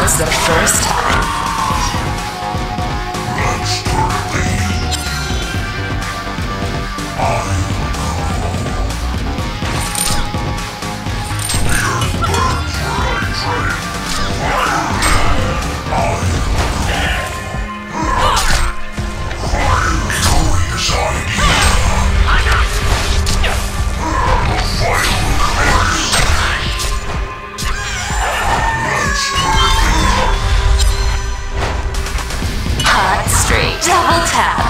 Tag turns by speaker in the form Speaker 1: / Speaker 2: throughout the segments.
Speaker 1: was the first time. tab.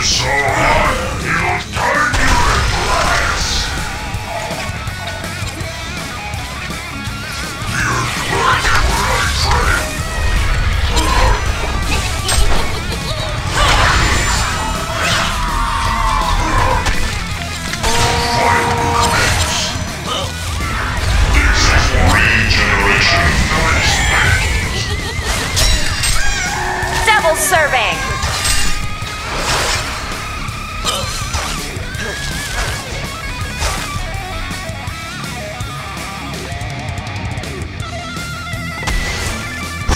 Speaker 1: is
Speaker 2: so hot.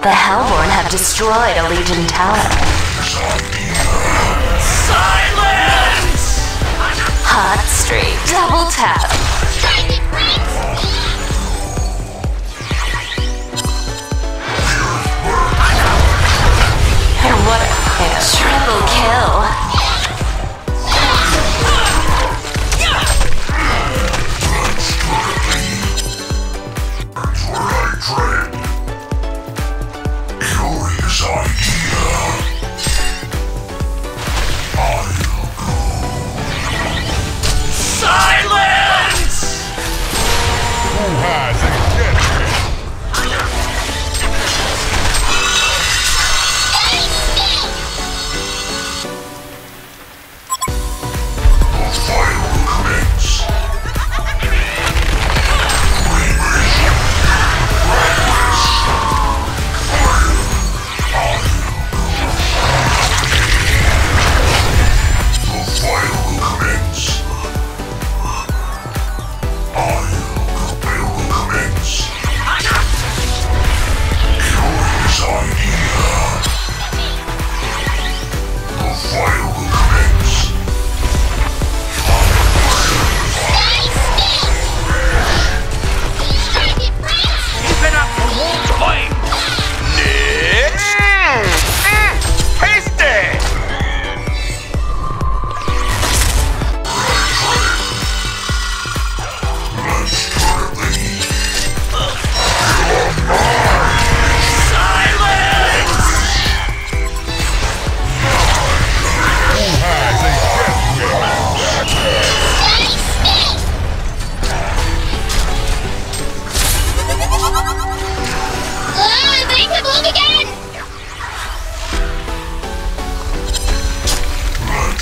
Speaker 2: The
Speaker 1: Hellborn have destroyed a Legion tower.
Speaker 2: Silence!
Speaker 1: Hot streak, double tap. And what a triple kill.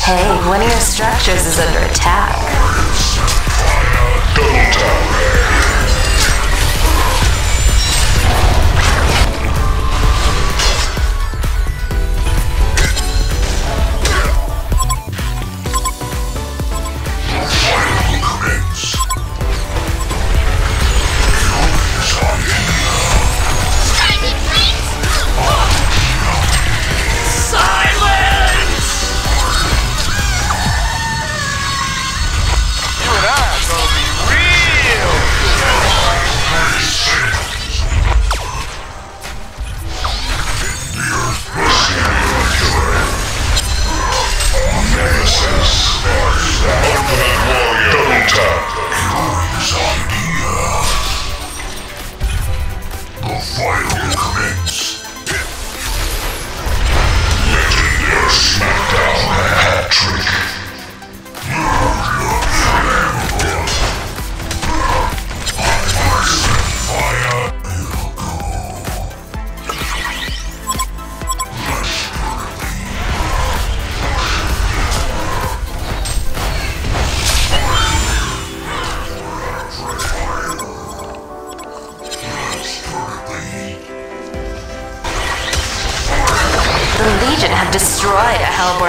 Speaker 1: Hey, one of your structures is under attack.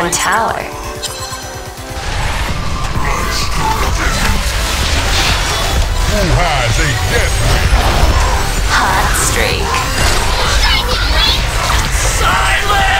Speaker 1: A tower.
Speaker 2: Who has a death
Speaker 1: Hot streak.
Speaker 2: onslaught?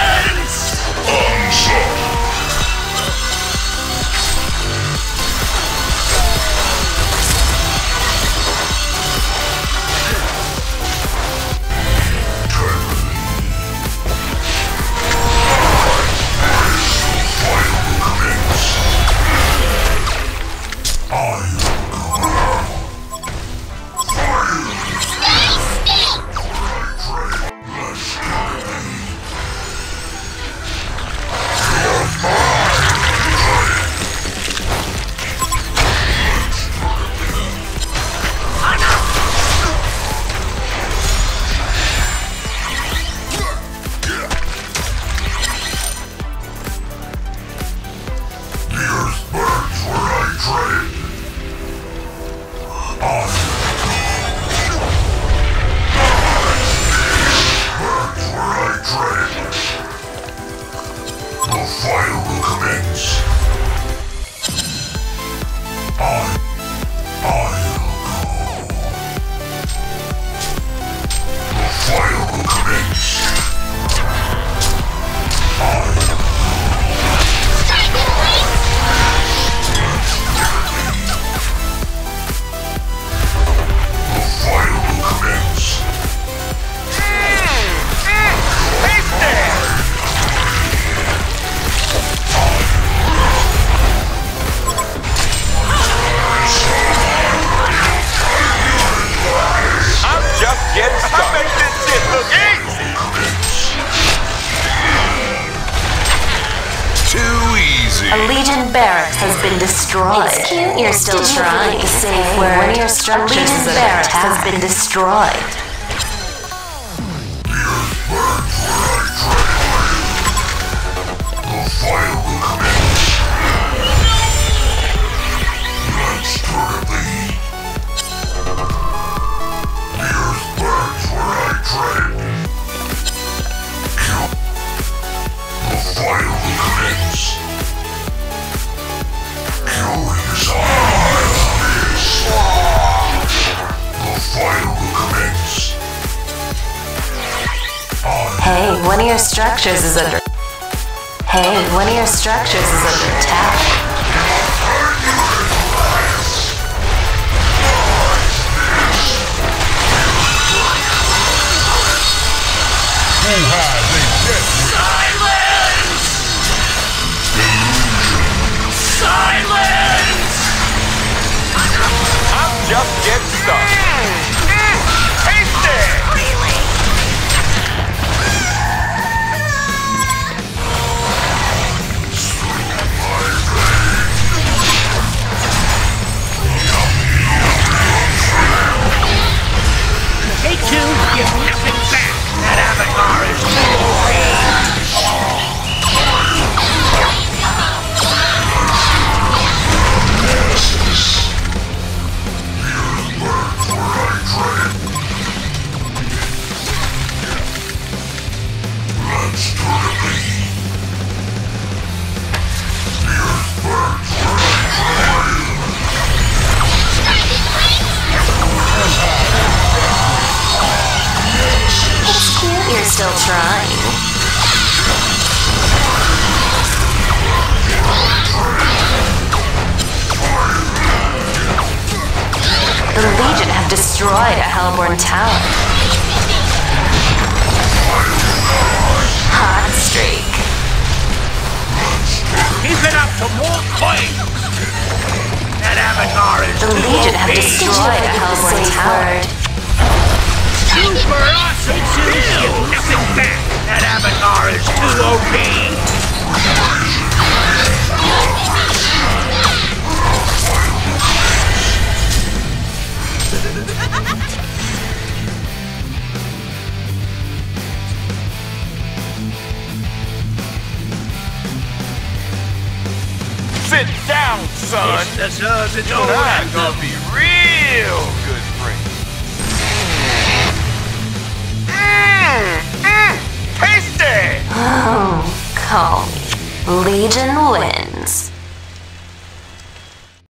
Speaker 2: I
Speaker 1: barracks has been destroyed. It's cute. You're still trying to save where one of your structures barracks has been destroyed. Of your structures is under. Hey, one of your structures is under attack.
Speaker 2: Who has a death
Speaker 3: I'm just
Speaker 4: give nothing back. That avatar is
Speaker 5: destroyed a Hellborn tower. Hot streak.
Speaker 4: Keep it up for more coins! That avatar is
Speaker 5: The Legion have destroyed a Hellborn tower.
Speaker 4: Super awesome! Give nothing back! That avatar is too OP!
Speaker 3: Son.
Speaker 4: This deserves its own
Speaker 3: I'm gonna be real good friend. Mmm, mmm, tasty.
Speaker 5: Oh, call me. Legion wins.